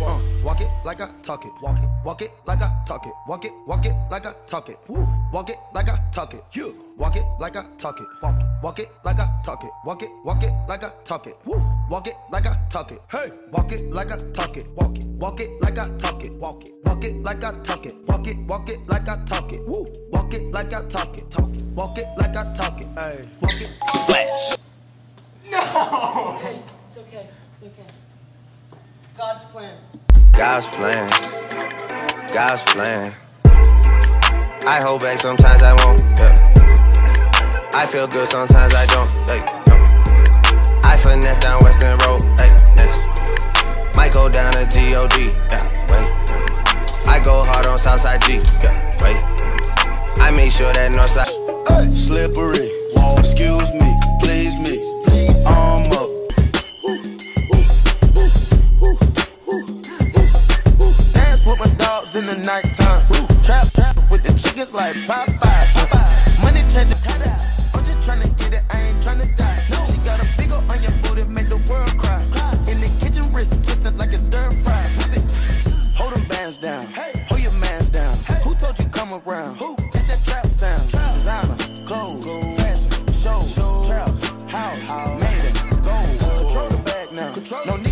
Uh, walk it like I talk it. Walk it. Walk it like I talk it. Walk it. Walk it like I talk it. Woo. Walk it like I talk it. You. Walk it like I talk it. Walk it. Walk it like I talk it. Walk it. Walk it like I talk it. Woo. Walk it like I talk it. Hey. Walk it like I talk it. Walk it. Walk it like I talk it. Walk it. Walk it like I talk it. Walk it. Walk it like I talk it. Woo. Walk it like I talk it. Talk it. Walk it like I talk it. Hey. Walk it. Splash. Okay, it's okay. It's okay. God's plan. God's plan. God's plan. I hold back sometimes I won't. Yeah. I feel good sometimes I don't. Hey, no. I finesse down Weston Road. Hey, next. Might go down to God. Yeah, wait. I go hard on Southside G. Yeah, wait. I make sure that Northside. Slippery, excuse me, please me. like Popeye. Popeye. Money change it, cut out. I'm just trying to get it, I ain't trying to die. No. She got a big ol' on your booty, make the world cry. cry. In the kitchen, wrist kissing like it's stir fry. Whip it, Hold them bands down, hey. hold your mans down. Hey. Who told you come around? Who? That's that trap sound. Trap. Designer, clothes, Gold. fashion, shows, shows. trap, house, house. made it, gold. Control the bag now, Control no need